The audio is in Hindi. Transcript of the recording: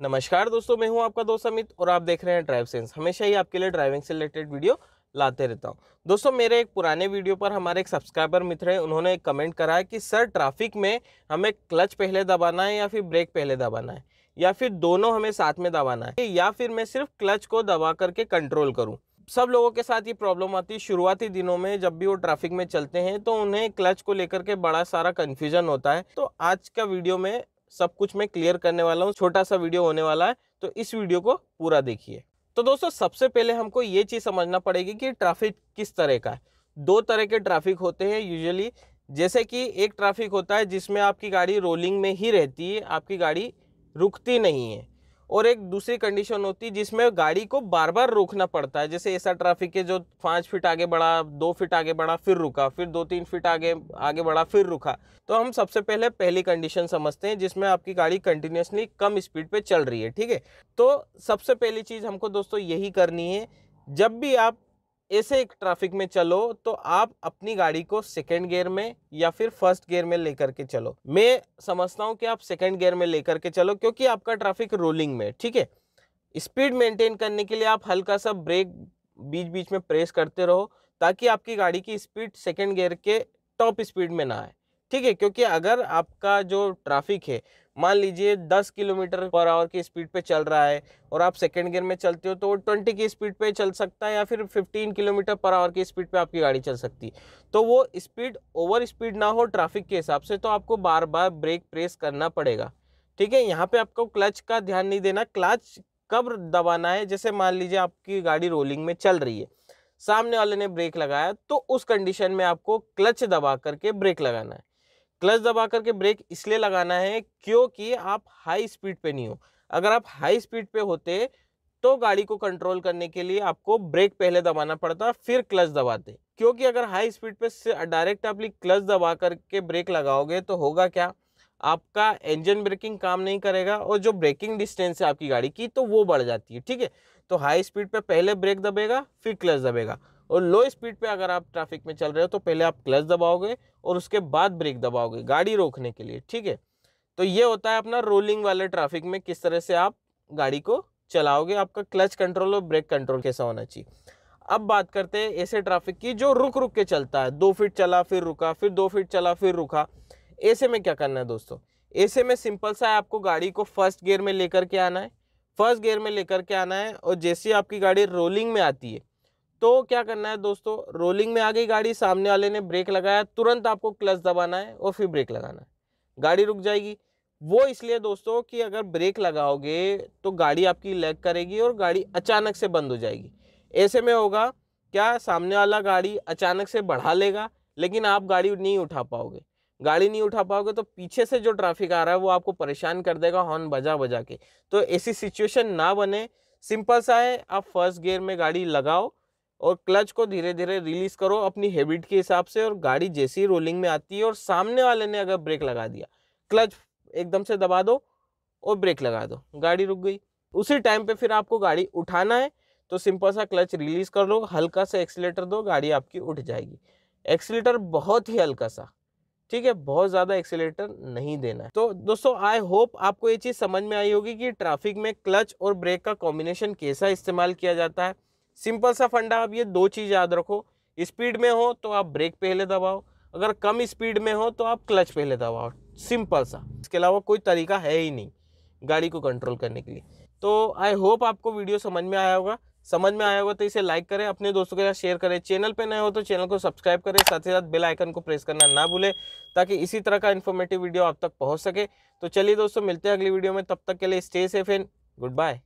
नमस्कार दोस्तों, मैं हूँ आपका दोस्त अमित और आप देख रहे हैं ड्राइव सेंस हमेशा ही आपके लिए ड्राइविंग से रिलेटेड वीडियो लाते रहता हूँ। दोस्तों, मेरे एक पुराने वीडियो पर हमारे एक सब्सक्राइबर मित्र हैं, उन्होंने एक कमेंट करा है कि, सर ट्रैफ़िक में हमें क्लच पहले दबाना है या फिर ब्रेक पहले दबाना है? या फिर दोनों हमें साथ में दबाना है? या फिर मैं सिर्फ़ क्लच को दबा करके कंट्रोल करूँ? सब लोगों के साथ ये प्रॉब्लम आती है। शुरुआती दिनों में जब भी वो ट्रैफ़िक में चलते हैं तो उन्हें क्लच को लेकर के बड़ा सारा कन्फ्यूज़न होता है। तो आज का वीडियो में सब कुछ मैं क्लियर करने वाला हूँ, छोटा सा वीडियो होने वाला है तो इस वीडियो को पूरा देखिए। तो दोस्तों, सबसे पहले हमको ये चीज़ समझना पड़ेगी कि ट्रैफ़िक किस तरह का है। दो तरह के ट्रैफ़िक होते हैं यूजुअली जैसे कि एक ट्रैफ़िक होता है जिसमें आपकी गाड़ी रोलिंग में ही रहती है, आपकी गाड़ी रुकती नहीं है। और एक दूसरी कंडीशन होती है जिसमें गाड़ी को बार बार रोकना पड़ता है। जैसे ऐसा ट्रैफ़िक के जो पाँच फीट आगे बढ़ा, दो फीट आगे बढ़ा, फिर रुका, फिर दो तीन फीट आगे आगे बढ़ा, फिर रुका। तो हम सबसे पहले पहली कंडीशन समझते हैं जिसमें आपकी गाड़ी कंटिन्यूसली कम स्पीड पर चल रही है, ठीक है? तो सबसे पहली चीज़ हमको दोस्तों यही करनी है, जब भी आप ऐसे एक ट्रैफ़िक में चलो तो आप अपनी गाड़ी को सेकेंड गियर में या फिर फ़र्स्ट गियर में लेकर के चलो। मैं समझता हूँ कि आप सेकेंड गियर में लेकर के चलो, क्योंकि आपका ट्रैफ़िक रोलिंग में ठीक है? स्पीड मेंटेन करने के लिए आप हल्का सा ब्रेक बीच बीच में प्रेस करते रहो, ताकि आपकी गाड़ी की स्पीड सेकेंड गियर के टॉप स्पीड में ना आए, ठीक है? क्योंकि अगर आपका जो ट्रैफ़िक है मान लीजिए 10 किलोमीटर पर आवर की स्पीड पे चल रहा है और आप सेकेंड गियर में चलते हो तो वो 20 की स्पीड पे चल सकता है या फिर 15 किलोमीटर पर आवर की स्पीड पे आपकी गाड़ी चल सकती है। तो वो स्पीड ओवर स्पीड ना हो ट्रैफ़िक के हिसाब से तो आपको बार बार ब्रेक प्रेस करना पड़ेगा। ठीक है, यहाँ पे आपको क्लच का ध्यान नहीं देना। क्लच कब दबाना है? जैसे मान लीजिए आपकी गाड़ी रोलिंग में चल रही है। सामने वाले ने ब्रेक लगाया तो उस कंडीशन में आपको क्लच दबा करके ब्रेक लगाना है। क्लच दबा करके ब्रेक इसलिए लगाना है क्योंकि आप हाई स्पीड पे नहीं हो। अगर आप हाई स्पीड पे होते तो गाड़ी को कंट्रोल करने के लिए आपको ब्रेक पहले दबाना पड़ता, फिर क्लच दबाते क्योंकि अगर हाई स्पीड पे डायरेक्ट आप क्लच दबा करके ब्रेक लगाओगे तो होगा क्या? आपका इंजन ब्रेकिंग काम नहीं करेगा और जो ब्रेकिंग डिस्टेंस है आपकी गाड़ी की तो वो बढ़ जाती है, ठीक है? तो हाई स्पीड पे पहले ब्रेक दबेगा, फिर क्लच दबेगा। और लो स्पीड पे अगर आप ट्रैफ़िक में चल रहे हो तो पहले आप क्लच दबाओगे और उसके बाद ब्रेक दबाओगे, गाड़ी रोकने के लिए, ठीक है? तो ये होता है अपना रोलिंग वाले ट्रैफ़िक में किस तरह से आप गाड़ी को चलाओगे, आपका क्लच कंट्रोल और ब्रेक कंट्रोल कैसा होना चाहिए। अब बात करते हैं ऐसे ट्रैफ़िक की जो रुक रुक के चलता है, दो फीट चला, फिर रुका, फिर दो फीट चला, फिर रुका। ऐसे में क्या करना है दोस्तों? ऐसे में सिंपल सा है, आपको गाड़ी को फ़र्स्ट गियर में लेकर के आना है फ़र्स्ट गियर में लेकर के आना है और जैसे आपकी गाड़ी रोलिंग में आती है तो क्या करना है दोस्तों? रोलिंग में आ गई गाड़ी, सामने वाले ने ब्रेक लगाया, तुरंत आपको क्लच दबाना है और फिर ब्रेक लगाना है। गाड़ी रुक जाएगी। वो इसलिए दोस्तों कि अगर ब्रेक लगाओगे तो गाड़ी आपकी लैग करेगी और गाड़ी अचानक से बंद हो जाएगी। ऐसे में होगा, क्या सामने वाला गाड़ी अचानक से बढ़ा लेगा, लेकिन आप गाड़ी नहीं उठा पाओगे। गाड़ी नहीं उठा पाओगे तो पीछे से जो ट्रैफ़िक आ रहा है वो आपको परेशान कर देगा हॉर्न बजा बजा के। तो ऐसी सिचुएशन ना बने। सिंपल सा है, आप फ़र्स्ट गियर में गाड़ी लगाओ और क्लच को धीरे धीरे रिलीज़ करो अपनी हैबिट के हिसाब से और गाड़ी जैसी रोलिंग में आती है और सामने वाले ने अगर ब्रेक लगा दिया, क्लच एकदम से दबा दो और ब्रेक लगा दो, गाड़ी रुक गई। उसी टाइम पे फिर आपको गाड़ी उठाना है तो सिंपल सा क्लच रिलीज़ कर लो, हल्का सा एक्सीटर दो, गाड़ी आपकी उठ जाएगी। एक्सीटर बहुत ही हल्का सा, ठीक है, बहुत ज़्यादा एक्सीटर नहीं देना है। तो दोस्तों, आई होप आपको ये चीज़ समझ में आई होगी कि ट्रैफ़िक में क्लच और ब्रेक का कॉम्बिनेशन कैसा इस्तेमाल किया जाता है। सिंपल सा फंडा, आप ये दो चीज़ याद रखो। स्पीड में हो तो आप ब्रेक पहले दबाओ, अगर कम स्पीड में हो तो आप क्लच पहले दबाओ, सिंपल सा। इसके अलावा कोई तरीका है ही नहीं, गाड़ी को कंट्रोल करने के लिए। तो आई होप आपको वीडियो समझ में आया होगा। समझ में आया होगा तो इसे लाइक करें, अपने दोस्तों के साथ शेयर करें। चैनल पे नए हो तो चैनल को सब्सक्राइब करें, साथ ही साथ बेल आइकन को प्रेस करना ना भूलें, ताकि इसी तरह का इन्फॉर्मेटिव वीडियो आप तक पहुँच सके। तो चलिए दोस्तों, मिलते हैं अगली वीडियो में, तब तक के लिए stay safe and good bye